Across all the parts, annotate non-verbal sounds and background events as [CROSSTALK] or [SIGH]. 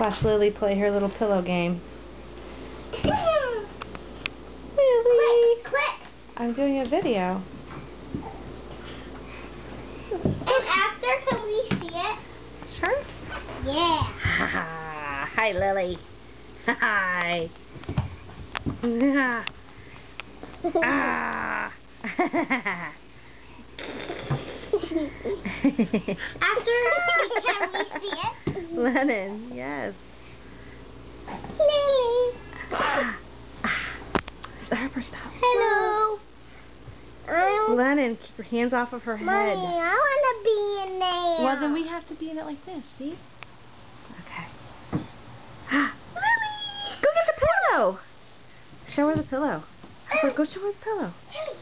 Watch Lily play her little pillow game. Click, Lily! click. I'm doing a video. And after, can we see it? Sure. Yeah. [LAUGHS] Hi, Lily. Hi. [LAUGHS] [LAUGHS] ah. After, can we see it? Lennon, yes. Lily. Harper, stop. Hello. I'm, Lennon, keep your hands off of her head. Mommy, I want to be in there. Well, then we have to be in it like this, see? Okay. Lily. [GASPS] Go get the pillow. Show her the pillow. Harper, go show her the pillow. Lily.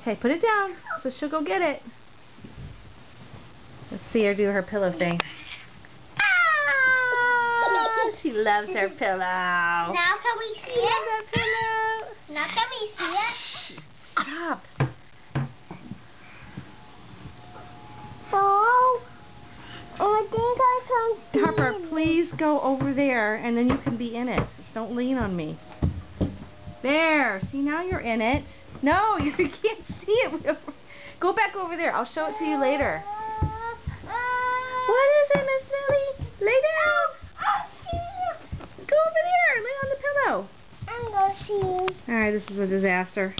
Okay, put it down so she'll go get it. Let's see her do her pillow thing. Ah, she loves her pillow. Now can we see it? that pillow. Now can we see it? Shh, stop. Oh. I think I can Harper, please go over there and then you can be in it. Just don't lean on me. There. See, now you're in it. No, [LAUGHS] you can't see it. [LAUGHS] Go back over there. I'll show it to you later. What is it, Miss Lily? Lay down. Go over there. Lay on the pillow. I'm gonna see. All right, this is a disaster.